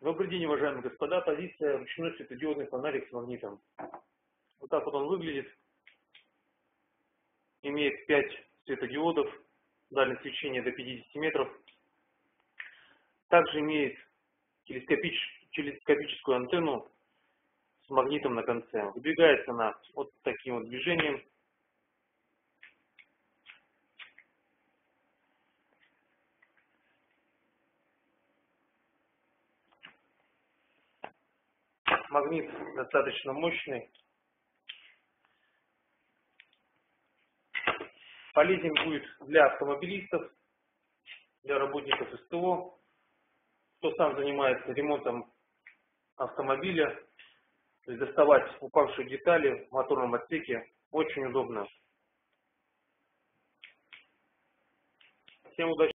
Добрый день, уважаемые господа. Позиция ручной светодиодный фонарик с магнитом. Вот так вот он выглядит. Имеет 5 светодиодов, дальность свечения до 50 метров. Также имеет телескопич- телескопическую антенну с магнитом на конце. Выдвигается она вот таким вот движением. Магнит достаточно мощный. Полезен будет для автомобилистов, для работников СТО, кто сам занимается ремонтом автомобиля, то есть доставать упавшие детали в моторном отсеке очень удобно. Всем удачи!